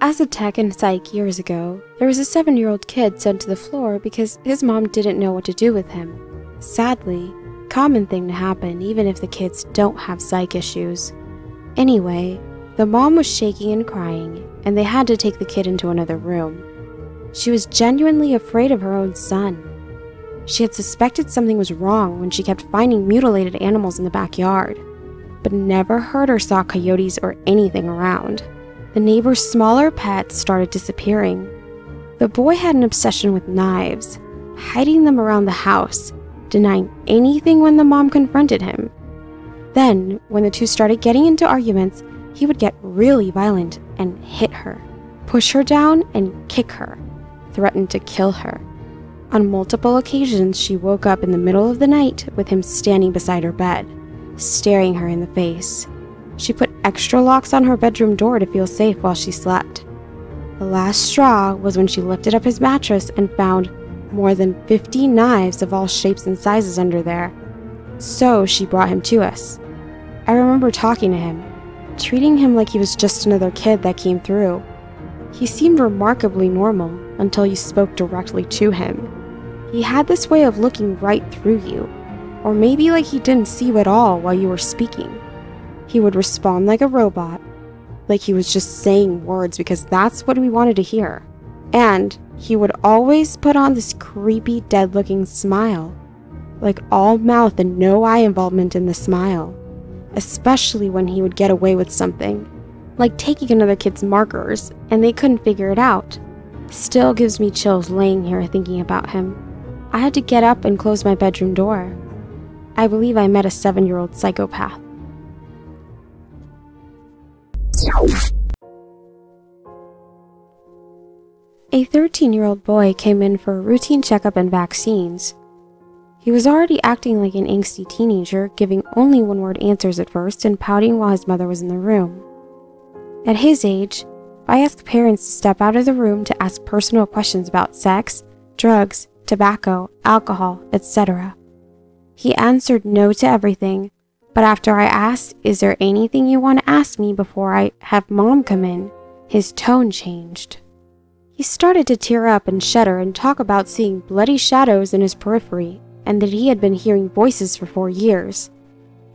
As a tech in psych years ago, there was a seven year old kid sent to the floor because his mom didn't know what to do with him. Sadly, common thing to happen even if the kids don't have psych issues. Anyway, the mom was shaking and crying, and they had to take the kid into another room. She was genuinely afraid of her own son. She had suspected something was wrong when she kept finding mutilated animals in the backyard, but never heard or saw coyotes or anything around the neighbor's smaller pets started disappearing. The boy had an obsession with knives, hiding them around the house, denying anything when the mom confronted him. Then, when the two started getting into arguments, he would get really violent and hit her, push her down, and kick her, threaten to kill her. On multiple occasions, she woke up in the middle of the night with him standing beside her bed, staring her in the face. She put extra locks on her bedroom door to feel safe while she slept. The last straw was when she lifted up his mattress and found more than 50 knives of all shapes and sizes under there. So she brought him to us. I remember talking to him, treating him like he was just another kid that came through. He seemed remarkably normal until you spoke directly to him. He had this way of looking right through you, or maybe like he didn't see you at all while you were speaking he would respond like a robot, like he was just saying words because that's what we wanted to hear. And he would always put on this creepy, dead looking smile, like all mouth and no eye involvement in the smile, especially when he would get away with something, like taking another kid's markers and they couldn't figure it out. Still gives me chills laying here thinking about him. I had to get up and close my bedroom door. I believe I met a seven year old psychopath. A 13 year old boy came in for a routine checkup and vaccines. He was already acting like an angsty teenager, giving only one word answers at first and pouting while his mother was in the room. At his age, I asked parents to step out of the room to ask personal questions about sex, drugs, tobacco, alcohol, etc. He answered no to everything, but after I asked, Is there anything you want to ask me before I have mom come in? his tone changed. He started to tear up and shudder and talk about seeing bloody shadows in his periphery and that he had been hearing voices for four years.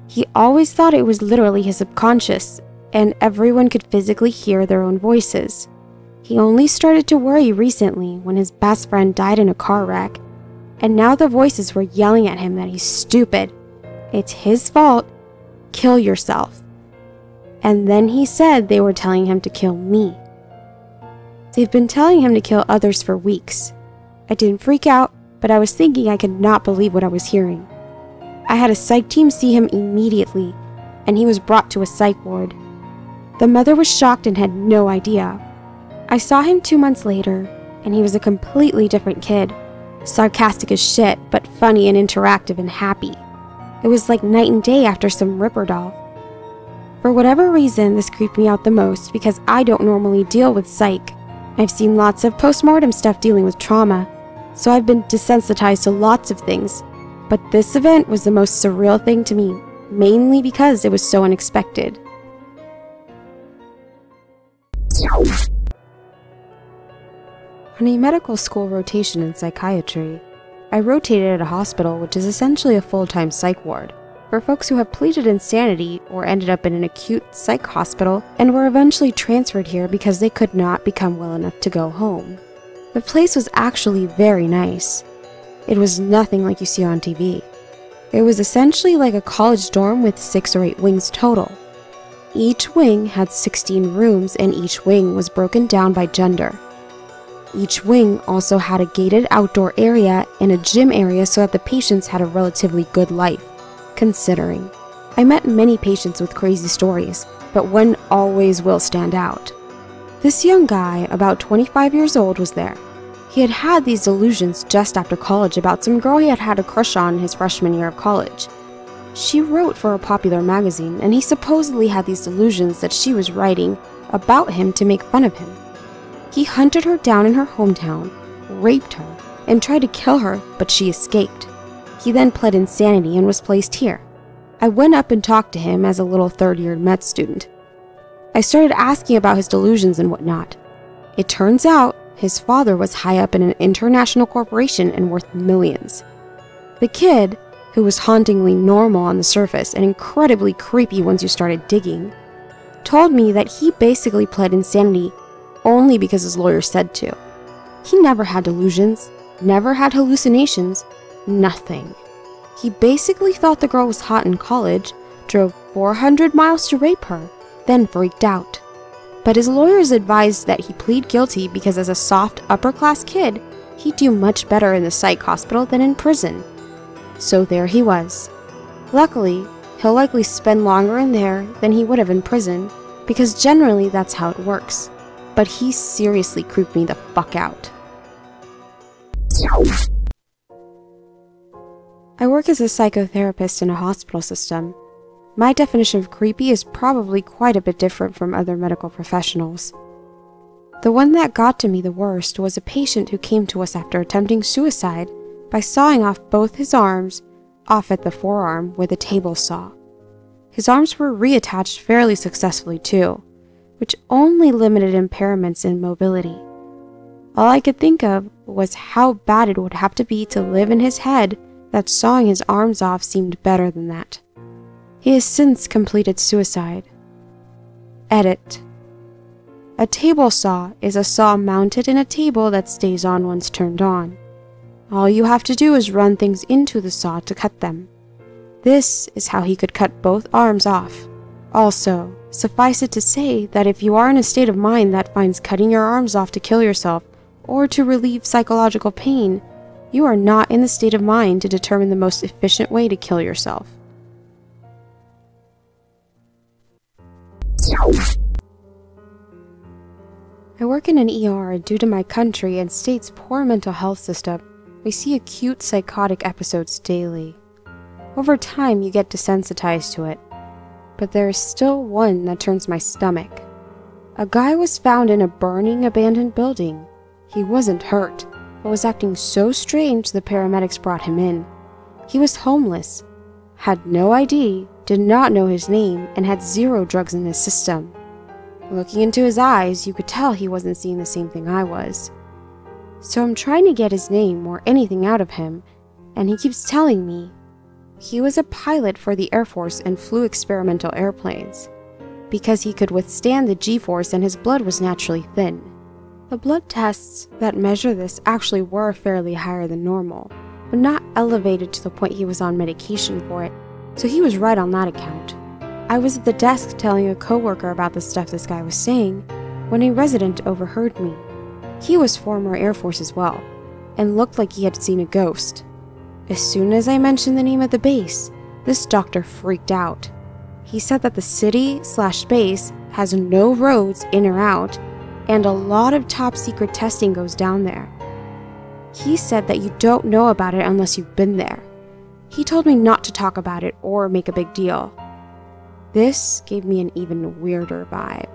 He always thought it was literally his subconscious and everyone could physically hear their own voices. He only started to worry recently when his best friend died in a car wreck, and now the voices were yelling at him that he's stupid. It's his fault Kill yourself. And then he said they were telling him to kill me. They've been telling him to kill others for weeks. I didn't freak out, but I was thinking I could not believe what I was hearing. I had a psych team see him immediately, and he was brought to a psych ward. The mother was shocked and had no idea. I saw him two months later, and he was a completely different kid. Sarcastic as shit, but funny and interactive and happy. It was like night and day after some Risperdal. For whatever reason, this creeped me out the most because I don't normally deal with psych. I've seen lots of postmortem stuff dealing with trauma, so I've been desensitized to lots of things. But this event was the most surreal thing to me, mainly because it was so unexpected. On a medical school rotation in psychiatry, I rotated at a hospital, which is essentially a full time psych ward, for folks who have pleaded insanity or ended up in an acute psych hospital and were eventually transferred here because they could not become well enough to go home. The place was actually very nice. It was nothing like you see on TV. It was essentially like a college dorm with six or eight wings total. Each wing had 16 rooms, and each wing was broken down by gender. Each wing also had a gated outdoor area and a gym area so that the patients had a relatively good life, considering. I met many patients with crazy stories, but one always will stand out. This young guy, about 25 years old, was there. He had had these delusions just after college about some girl he had had a crush on his freshman year of college. She wrote for a popular magazine, and he supposedly had these delusions that she was writing about him to make fun of him. He hunted her down in her hometown, raped her, and tried to kill her, but she escaped. He then pled insanity and was placed here. I went up and talked to him as a little third year med student. I started asking about his delusions and whatnot. It turns out his father was high up in an international corporation and worth millions. The kid, who was hauntingly normal on the surface and incredibly creepy once you started digging, told me that he basically pled insanity only because his lawyer said to. He never had delusions, never had hallucinations, nothing. He basically thought the girl was hot in college, drove 400 miles to rape her, then freaked out. But his lawyers advised that he plead guilty because as a soft upper class kid, he'd do much better in the psych hospital than in prison. So there he was. Luckily, he'll likely spend longer in there than he would have in prison, because generally that's how it works. But he seriously creeped me the fuck out. I work as a psychotherapist in a hospital system. My definition of creepy is probably quite a bit different from other medical professionals. The one that got to me the worst was a patient who came to us after attempting suicide by sawing off both his arms off at the forearm with a table saw. His arms were reattached fairly successfully too, which only limited impairments in mobility. All I could think of was how bad it would have to be to live in his head that sawing his arms off seemed better than that. He has since completed suicide. Edit. A table saw is a saw mounted in a table that stays on once turned on. All you have to do is run things into the saw to cut them. This is how he could cut both arms off. Also, suffice it to say that if you are in a state of mind that finds cutting your arms off to kill yourself or to relieve psychological pain, you are not in the state of mind to determine the most efficient way to kill yourself. I work in an ER due to my country and state's poor mental health system. We see acute psychotic episodes daily. Over time, you get desensitized to it, but there is still one that turns my stomach. A guy was found in a burning abandoned building. He wasn't hurt, but was acting so strange the paramedics brought him in. He was homeless, had no ID, did not know his name, and had zero drugs in his system. Looking into his eyes, you could tell he wasn't seeing the same thing I was. So I'm trying to get his name or anything out of him, and he keeps telling me he was a pilot for the Air Force and flew experimental airplanes because he could withstand the G force and his blood was naturally thin. The blood tests that measure this actually were fairly higher than normal, but not elevated to the point he was on medication for it, so he was right on that account. I was at the desk telling a coworker about the stuff this guy was saying when a resident overheard me. He was former Air Force as well, and looked like he had seen a ghost. As soon as I mentioned the name of the base, this doctor freaked out. He said that the city slash base has no roads in or out, and a lot of top secret testing goes down there. He said that you don't know about it unless you've been there. He told me not to talk about it or make a big deal. This gave me an even weirder vibe.